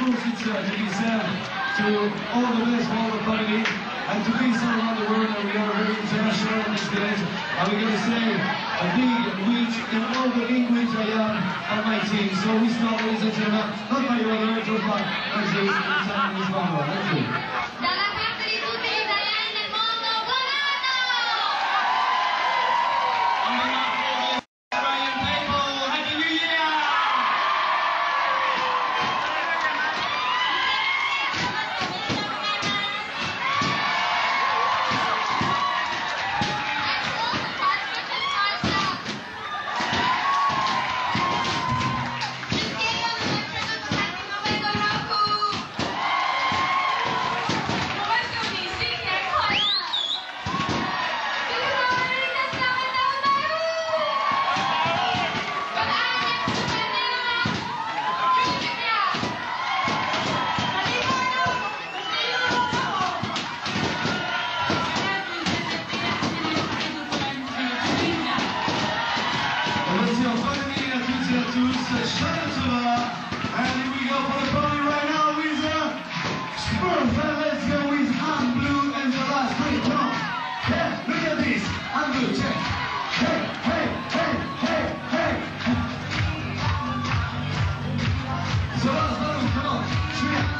To be said to all the best for all the family and to be so around the world and we are very international on these days and we're going to say a big reach in all the language I am on my team. So we start ladies and gentlemen, not by your words, but by Thank you. To her. And here we go for the party right now uh, Spurs. And let's go with I'm Blue and the last three. Come on. Yeah, look at this. I'm Blue. Check. Hey, hey, hey, hey, hey. So last balloon, come on. Three.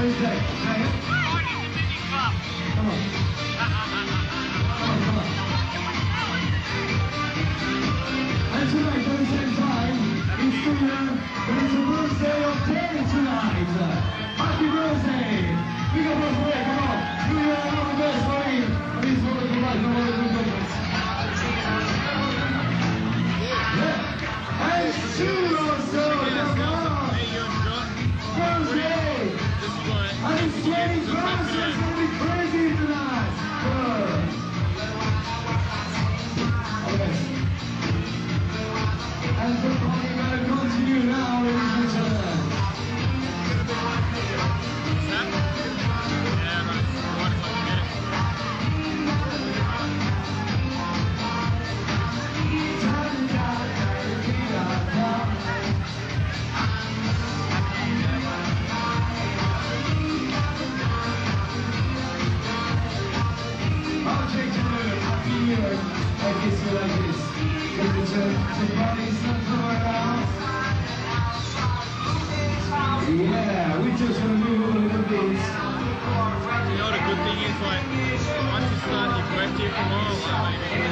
And tonight, the same time, it's the birthday of Terry tonight. Happy birthday, come on. Just gonna move a little bit. You know the good thing is like once you start your birthday tomorrow, like